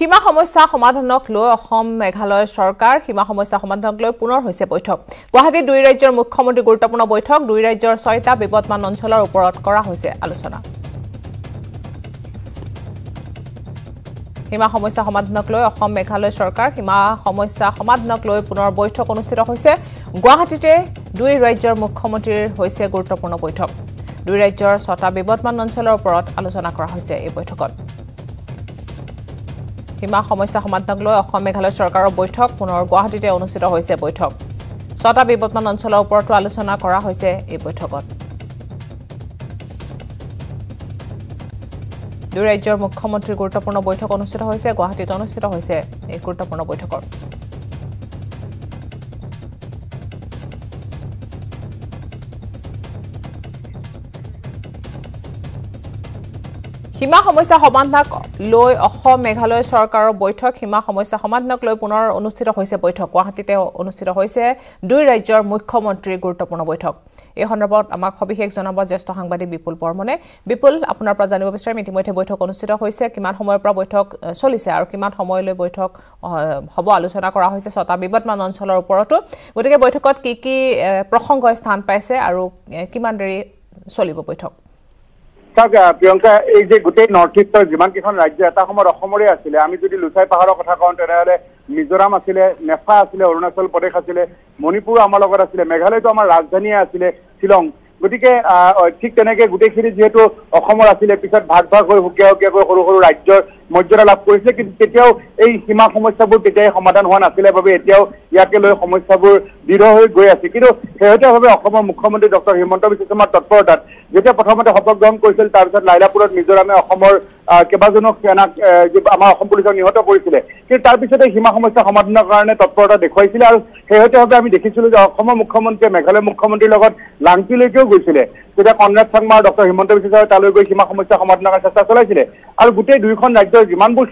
সীমা সমস্যা সমাধানক লৈ অসম মেঘালয় চৰকাৰ সীমা সমস্যা সমাধানক লৈ পুনৰ হৈছে বৈঠক। গুৱাহাটীত দুই ৰাজ্যৰ মুখ্যমন্ত্ৰী গুৰুত্বপূৰ্ণ বৈঠক দুই ৰাজ্যৰ ছয়টা বিবদমান অঞ্চলৰ ওপৰত কৰা হৈছে আলোচনা। সীমা সমস্যা সমাধানক লৈ অসম মেঘালয় চৰকাৰ সীমা সমস্যা সমাধানক লৈ পুনৰ বৈঠক অনুষ্ঠিত হৈছে। গুৱাহাটীতে দুই ৰাজ্যৰ মুখ্যমন্ত্ৰীৰ হৈছে গুৰুত্বপূৰ্ণ বৈঠক। দুই ৰাজ্যৰ ছটা বিবদমান অঞ্চলৰ ওপৰত আলোচনা কৰা হৈছে এই বৈঠকত। সীমা সমস্যা সমাধানক লৈ অসম মেঘালয় চৰকাৰৰ বৈঠক পুনৰ গুৱাহাটীতে অনুষ্ঠিত হৈছে বৈঠক। ছটা বিবদমান অঞ্চলৰ ওপৰতো আলোচনা কৰা হৈছে এই বৈঠকত। দুই ৰাজ্যৰ মুখ্যমন্ত্ৰীৰ গুৰুত্বপূৰ্ণ বৈঠক অনুষ্ঠিত হৈছে গুৱাহাটীত অনুষ্ঠিত হৈছে এই গুৰুত্বপূৰ্ণ বৈঠকৰ। সীমা সমস্যা সমাধানক লৈ অসম মেঘালয় চৰকাৰৰ বৈঠক। সীমা সমস্যা সমাধানক লৈ পুনৰ অনুষ্ঠিত হৈছে বৈঠক। গুৱাহাটীতে অনুষ্ঠিত হৈছে দুই ৰাজ্যৰ মুখ্যমন্ত্ৰীৰ গুৰুত্বপূৰ্ণ বৈঠক। এই সন্দৰ্ভত আমাক সবিশেষ জনাব জ্যেষ্ঠ সাংবাদিক বিপুল বৰ্মনে। বিপুল আপোনাৰ পৰা জানিব বিচাৰিম ইতিমধ্যে বৈঠক অনুষ্ঠিত হৈছে। কিমান সময়ৰ পৰা বৈঠক চলিছে আৰু কিমান সময়লৈ বৈঠক হ'ব আলোচনা কৰা হৈছে ছটা বিবাদমান অঞ্চলৰ ওপৰতো। গতিকে বৈঠকত কি কি প্ৰসংগই স্থান পাইছে আৰু কিমান দেৰি চলিব বৈঠক? চাওক প্ৰিয়ংকা এই যে গোটেই নৰ্থ ইষ্টৰ যিমান কেইখন ৰাজ্য এটা সময়ত অসমৰে আছিলে আমি যদি লুচাই পাহাৰৰ কথা কওঁ তেনেহ'লে মিজোৰাম আছিলে নেফা আছিলে অৰুণাচল প্ৰদেশ আছিলে মণিপুৰ আমাৰ লগত আছিলে মেঘালয়তো আমাৰ ৰাজধানীয়ে আছিলে শ্বিলং। গতিকে ঠিক তেনেকে গোটেইখিনি যিহেতু অসমৰ আছিলে পিছত ভাগ ভাগ হৈ সুকীয়া সুকীয়াকৈ সৰু সৰু ৰাজ্যৰ মৰ্যাদা লাভ কৰিছিলে কিন্তু তেতিয়াও এই সীমা সমস্যাবোৰ তেতিয়াই সমাধান হোৱা নাছিলে বাবে এতিয়াও ইয়াকে লৈ সমস্যাবোৰ দৃঢ় হৈ গৈ আছে। কিন্তু শেহতীয়াভাৱে অসমৰ মুখ্যমন্ত্ৰী ডক্টৰ হিমন্ত বিশ্ব শৰ্মাৰ তৎপৰতাত যেতিয়া প্ৰথমতে শপত গ্ৰহণ কৰিছিল তাৰপিছত লাইলাপুৰত মিজোৰামে অসমৰ কেইবাজনো সেনাক আমাৰ অসম পুলিচক নিহত কৰিছিলে। কিন্তু তাৰপিছতে সীমা সমস্যা সমাধানৰ কাৰণে তৎপৰতা দেখুৱাইছিলে আৰু শেহতীয়াভাৱে আমি দেখিছিলো যে অসমৰ মুখ্যমন্ত্ৰীয়ে মেঘালয় মুখ্যমন্ত্ৰীৰ লগত লাংটিলৈকেও গৈছিলে। তেতিয়া কনৰাড চাংমা আৰু ডক্টৰ হিমন্ত বিশ্ব শৰ্মাই তালৈ গৈ সীমা সমস্যা সমাধানৰ চেষ্টা চলাইছিলে। আৰু গোটেই দুয়োখন ৰাজ্যৰ যিমানবোৰ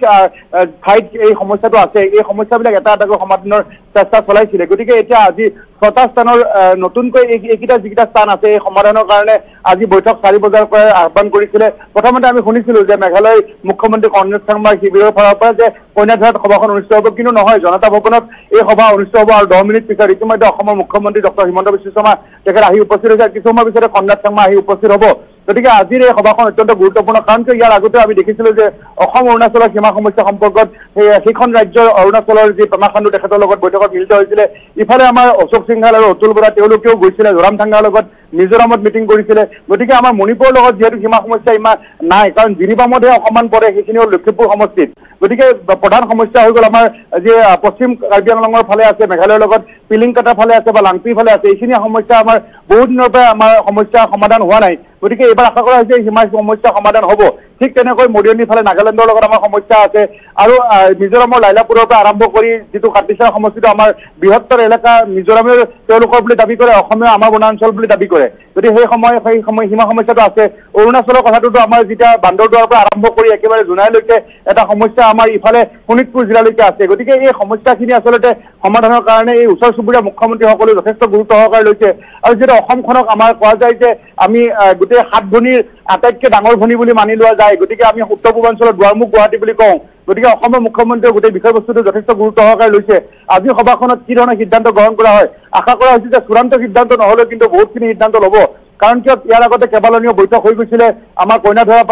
ঠাইত এই সমস্যাটো আছে এই সমস্যাবিলাক এটা এটাকৈ সমাধানৰ চেষ্টা চলাইছিলে। গতিকে এতিয়া আজি ছটা স্থানৰ নতুনকৈ এই- এইকেইটা যিকেইটা স্থান আছে এই সমাধানৰ কাৰণে আজি বৈঠক চাৰি বজাৰ পৰা আহ্বান কৰিছিলে। প্ৰথমতে আমি শুনিছিলো যে মেঘালয় মুখ্যমন্ত্ৰী কনৰাড চাংমাৰ শিবিৰৰ ফালৰ পৰা যে কন্যাধাৰত সভাখন অনুষ্ঠিত হ'ব কিন্তু নহয় জনতা ভৱনত এই সভা অনুষ্ঠিত হ'ব আৰু দহ মিনিট পিছত ইতিমধ্যে অসমৰ মুখ্যমন্ত্ৰী ডক্টৰ হিমন্ত বিশ্ব শৰ্মা তেখেত আহি উপস্থিত হৈছে কিছু সময়ৰ পিছতে কনৰাড চাংমা আহি উপস্থিত হ'ব। গতিকে আজিৰ এই সভাখন অত্যন্ত গুৰুত্বপূৰ্ণ কাৰণ কিয় ইয়াৰ আগতে আমি দেখিছিলো যে অসম অৰুণাচলৰ সীমা সমস্যা সম্পৰ্কত সেই সেইখন ৰাজ্যৰ অৰুণাচলৰ যি পেমা খাণ্ডু তেখেতৰ লগত বৈঠকত মিলিত হৈছিলে। ইফালে আমাৰ অশোক সিংহাল আৰু অতুল বৰা তেওঁলোকেও গৈছিলে জোৰাম থাংগাৰ লগত মিজোৰামত মিটিং কৰিছিলে। গতিকে আমাৰ মণিপুৰৰ লগত যিহেতু সীমা সমস্যা ইমান নাই কাৰণ জিৰিবামতহে অকণমান পৰে সেইখিনি হ'ল লখিমপুৰ সমষ্টিত। গতিকে প্ৰধান সমস্যা হৈ গ'ল আমাৰ যি পশ্চিম কাৰ্বি আংলঙৰ ফালে আছে মেঘালয়ৰ লগত পিলিংকাটাৰ ফালে আছে বা লাংপিৰ ফালে আছে এইখিনি সমস্যা আমাৰ বহু দিনৰ পৰা আমাৰ সমস্যা সমাধান হোৱা নাই। গতিকে এইবাৰ আশা কৰা হৈছে সীমা সমস্যা সমাধান হ'ব। ঠিক তেনেকৈ মৰিয়নিৰ ফালে নাগালেণ্ডৰ লগত আমাৰ সমস্যা আছে। আৰু মিজোৰামৰ লাইলাপুৰৰ পৰা আৰম্ভ কৰি যিটো কাটিচাৰ সমষ্টিটো আমাৰ বৃহত্তৰ এলেকা মিজোৰামেও তেওঁলোকৰ বুলি দাবী কৰে অসমীয়া আমাৰ বনাঞ্চল বুলি দাবী কৰে। গতিকে সেই সময় সেই সময় সীমা সমস্যাটো আছে। অৰুণাচলৰ কথাটোতো আমাৰ যেতিয়া বান্দৰদুৱাৰ পৰা আৰম্ভ কৰি একেবাৰে জোনাইলৈকে এটা সমস্যা আমাৰ ইফালে শোণিতপুৰ জিলালৈকে আছে। গতিকে এই সমস্যাখিনি আচলতে সমাধানৰ কাৰণে এই ওচৰ চুবুৰীয়া মুখ্যমন্ত্ৰীসকলে যথেষ্ট গুৰুত্ব সহকাৰে লৈছে। আৰু যিহেতু অসমখনক আমাৰ কোৱা যায় যে আমি গোটেই সাত ভনীৰ আটাইতকৈ ডাঙৰ ভনী বুলি মানি লোৱা যায়। গতিকে আমি উত্তৰ পূৰ্বাঞ্চলৰ দুৱাৰমুখ গুৱাহাটী বুলি কওঁ। গতিকে অসমৰ মুখ্যমন্ত্ৰীয়ে গোটেই বিষয়বস্তুটো যথেষ্ট গুৰুত্ব সহকাৰে লৈছে। আজি সভাখনত কি ধৰণৰ সিদ্ধান্ত গ্ৰহণ কৰা হয়? আশা কৰা হৈছে যে চূড়ান্ত সিদ্ধান্ত নহলেও কিন্তু বহুতখিনি সিদ্ধান্ত ল'ব। কাৰণ কিয় ইয়াৰ আগতে কেইবালানীয় বৈঠক হৈ গৈছিলে। আমাৰ কইনাধৰা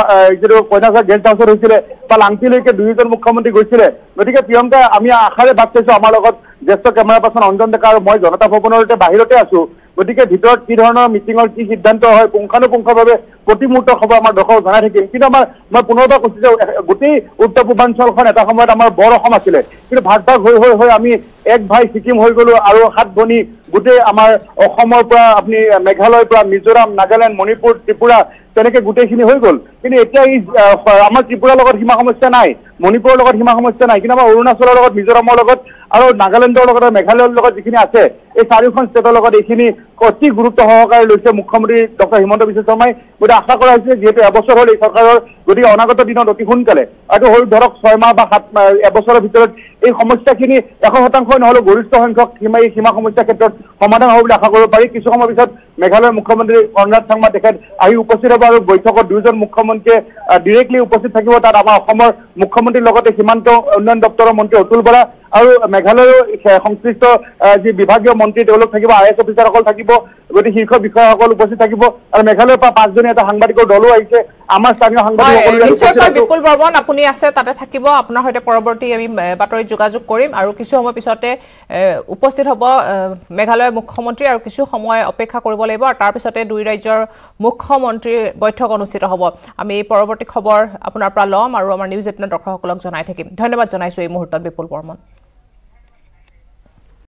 যিটো কইনাধৰা গেষ্ট হাউচত হৈছিলে। বা লাংটিলৈকে দুয়োজন মুখ্যমন্ত্ৰী গৈছিলে। গতিকে প্ৰিয়ংকা আমি আশাৰে বাট চাইছো। আমাৰ লগত জ্যেষ্ঠ কেমেৰা পাৰ্চন অঞ্জন ডেকা আৰু মই জনতা ভৱনতে বাহিৰতে আছো। গতিকে ভিতৰত কি ধৰণৰ মিটিঙৰ কি সিদ্ধান্ত হয় পুংখানুপুংখভাৱে প্ৰতি মুহূৰ্ত খবৰ আমাৰ দৰ্শকক জনাই থাকিম। কিন্তু আমাৰ মই পুনৰবাৰ কৈছো যে গোটেই উত্তৰ পূৰ্বাঞ্চলখন এটা সময়ত আমাৰ বৰ অসম আছিলে। কিন্তু ভাগ ভাগ হৈ হৈ হৈ আমি এক ভাই ছিকিম হৈ গলো আৰু সাত ভনী গোটেই আমাৰ অসমৰ পৰা আপুনি মেঘালয়ৰ পৰা মিজোৰাম নাগালেণ্ড মণিপুৰ ত্ৰিপুৰা তেনেকে গোটেইখিনি হৈ গ'ল। কিন্তু এতিয়া এই আমাৰ ত্ৰিপুৰাৰ লগত সীমা সমস্যা নাই। মণিপুৰৰ লগত সীমা সমস্যা নাই কিন্তু আমাৰ অৰুণাচলৰ লগত মিজোৰামৰ লগত আৰু নাগালেণ্ডৰ লগত আৰু মেঘালয়ৰ লগত যিখিনি আছে এই চাৰিওখন ষ্টেটৰ লগত এইখিনি অতি গুৰুত্ব সহকাৰে লৈছে মুখ্যমন্ত্ৰী ডক্টৰ হিমন্ত বিশ্ব শৰ্মাই। গতিকে আশা কৰা হৈছে যিহেতু এবছৰ হ'ল এই চৰকাৰৰ গতিকে অনাগত দিনত অতি সোনকালে হয়তো হ'ল ধৰক ছয় মাহ বা সাত এবছৰৰ ভিতৰত এই সমস্যাখিনি এশ শতাংশই নহ'লেও গৰিষ্ঠ সংখ্যক সীমা এই সীমা সমস্যাৰ ক্ষেত্ৰত সমাধান হ'ব বুলি আশা কৰিব পাৰি। কিছু সময়ৰ পিছত মেঘালয়ৰ মুখ্যমন্ত্ৰী কনৰাড চাংমা তেখেত আহি উপস্থিত হ'ব আৰু বৈঠকত দুয়োজন মুখ্যমন্ত্ৰীয়ে ডিৰেক্টলি উপস্থিত থাকিব। তাত আমাৰ অসমৰ মুখ্যমন্ত্ৰীৰ লগতে সীমান্ত উন্নয়ন দপ্তৰৰ মন্ত্ৰী অতুল বৰা আৰু মেঘালয়ৰ সে- সংশ্লিষ্ট যি তেওঁলোক থাকিব আই এছ অফিচাৰসকল থাকিব গতিকে শীৰ্ষ বিষয়াসকল উপস্থিত থাকিব। আৰু মেঘালয়ৰ পৰা পাঁচজনীয়া এটা সাংবাদিকৰ দলো আহিছে। আমাৰ স্থানীয় নিশ্চয়কৈ। বিপুল বৰ্মন আপুনি আছে তাতে থাকিব আপোনাৰ সৈতে পৰৱৰ্তী আমি বাতৰিত যোগাযোগ কৰিম আৰু কিছু সময় পিছতে উপস্থিত হ'ব মেঘালয়ৰ মুখ্যমন্ত্ৰী আৰু কিছু সময় অপেক্ষা কৰিব লাগিব আৰু তাৰপিছতে দুই ৰাজ্যৰ মুখ্যমন্ত্ৰীৰ বৈঠক অনুষ্ঠিত হ'ব। আমি পৰৱৰ্তী খবৰ আপোনাৰ পৰা ল'ম আৰু আমাৰ নিউজ এইটিনৰ দৰ্শকসকলক জনাই থাকিম। ধন্যবাদ জনাইছোঁ এই মুহূৰ্তত বিপুল বৰ্মন।